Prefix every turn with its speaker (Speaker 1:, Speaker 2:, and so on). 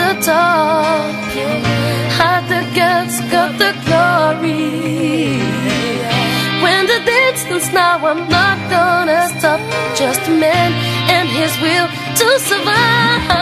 Speaker 1: the top. Had the guts, got the glory. When the distance now, I'm not gonna stop. Just a man and his will to survive.